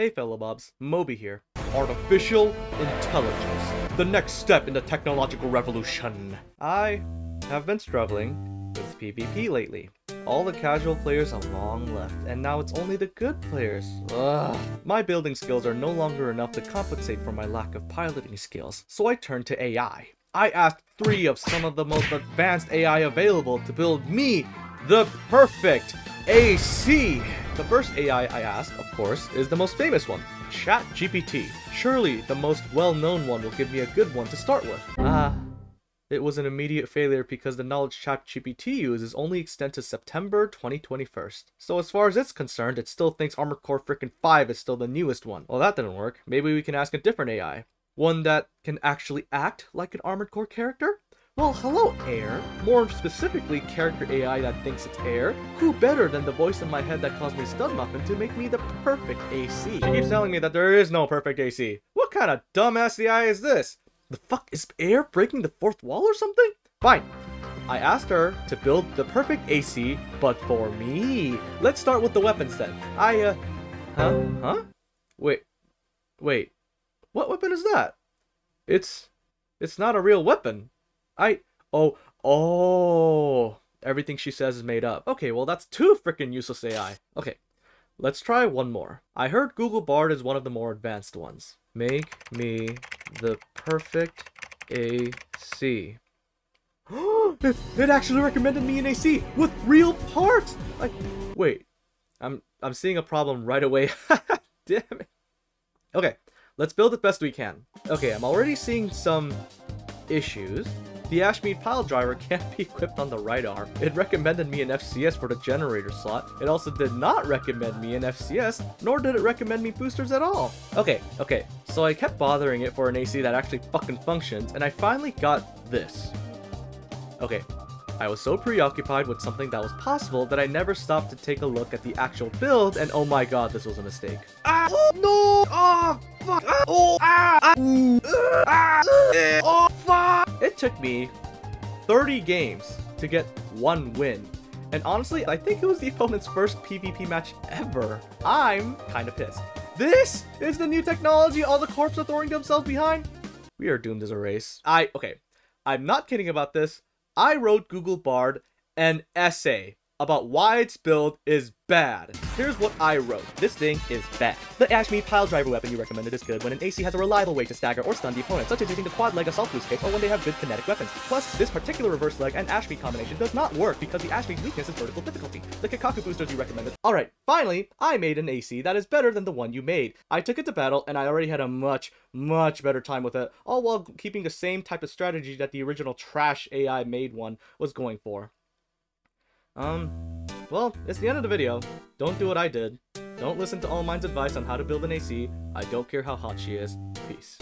Hey fellow Mobs, Mobi here. Artificial intelligence, the next step in the technological revolution. I have been struggling with PvP lately. All the casual players have long left, and now it's only the good players. Ugh. My building skills are no longer enough to compensate for my lack of piloting skills, so I turned to AI. I asked three of some of the most advanced AI available to build me the perfect AC. The first AI I asked, of course, is the most famous one, ChatGPT. Surely the most well-known one will give me a good one to start with. Ah, it was an immediate failure because the knowledge ChatGPT uses only extends to September 2021. So as far as it's concerned, it still thinks Armored Core frickin' 5 is still the newest one. Well, that didn't work. Maybe we can ask a different AI. One that can actually act like an Armored Core character? Well, hello, Ayre. More specifically, character AI that thinks it's Ayre. Who better than the voice in my head that calls me Stud Muffin to make me the perfect AC? She keeps telling me that there is no perfect AC. What kind of dumbass AI is this? The fuck is Ayre breaking the fourth wall or something? Fine. I asked her to build the perfect AC, but for me. Let's start with the weapons then. I, uh, huh? Huh? Wait, wait. What weapon is that? It's, it's not a real weapon. I oh oh everything she says is made up. Okay, well that's two freaking useless AI. Okay, let's try one more. I heard Google Bard is one of the more advanced ones. Make me the perfect AC. it, it actually recommended me an AC with real parts. Like, wait, I'm I'm seeing a problem right away. Damn it. Okay, let's build it best we can. Okay, I'm already seeing some issues. The Ashmead pile driver can't be equipped on the right arm. It recommended me an FCS for the generator slot. It also did not recommend me an FCS, nor did it recommend me boosters at all. Okay, okay, so I kept bothering it for an AC that actually fucking functions, and I finally got this. Okay, I was so preoccupied with something that was possible that I never stopped to take a look at the actual build, and oh my god, this was a mistake. Ah, oh, no! Oh, fuck! Ah, oh, ah, ah, ah, fuck! It took me 30 games to get one win. And honestly, I think it was the opponent's first PvP match ever. I'm kinda pissed. This is the new technology all the corps are throwing themselves behind? We are doomed as a race. I, okay, I'm not kidding about this. I wrote Google Bard an essay about why its build is bad. Here's what I wrote. This thing is bad. The Ashmead pile driver weapon you recommended is good when an AC has a reliable way to stagger or stun the opponent, such as using the quad leg assault boost kicks or when they have good kinetic weapons. Plus, this particular reverse leg and Ashmead combination does not work because the Ashmead's weakness is vertical difficulty. The Kikaku boosters you recommended. Alright, finally, I made an AC that is better than the one you made. I took it to battle and I already had a much, much better time with it, all while keeping the same type of strategy that the original trash AI made one was going for. Um, well, it's the end of the video. Don't do what I did. Don't listen to ALLMIND's advice on how to build an AC. I don't care how hot she is. Peace.